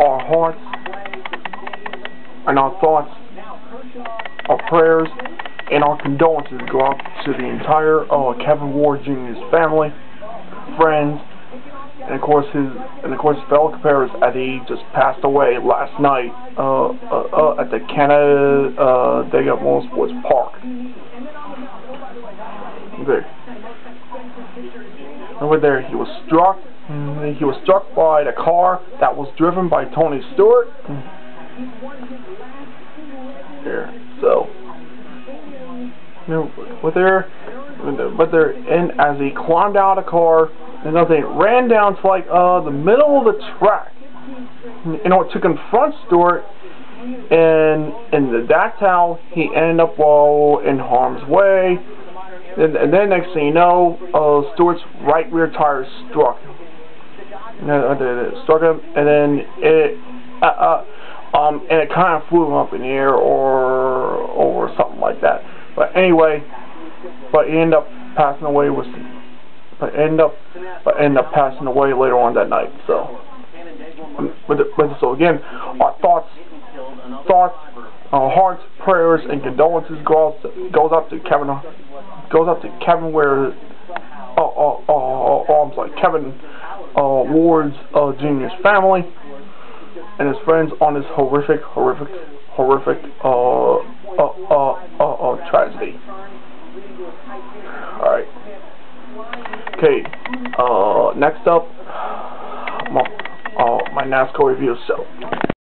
our hearts and our thoughts, our prayers, and our condolences go out to the entire uh, Kevin Ward Jr.'s family, friends, and of course his and of course fellow compares as he just passed away last night uh, uh, uh, at the Canada uh, Dega Motorsports Park. There. Over there, he was struck. He was struck by the car that was driven by Tony Stewart. There, so. But there, but there, and as he climbed out of the car, and nothing ran down to like uh the middle of the track. You know, to confront Stewart, and and that's how he ended up well in harm's way. And, and then next thing you know, uh, Stewart's right rear tire struck. Uh, uh, struck him, and then it, uh, uh, um, and it kind of flew him up in the air or or something like that. But anyway, but he ended up passing away with, but end up, but end up passing away later on that night. So, but, but so again, our thoughts, thoughts, our hearts, prayers, and condolences go out to, goes out to Kevin goes up to Kevin where, uh, uh, uh, uh, I'm sorry, Kevin uh, Ward's uh, Jr.'s family and his friends on this horrific, horrific, horrific uh, uh, uh, uh, uh, tragedy. Alright. Okay, uh, next up, my, uh, my NASCAR review. So,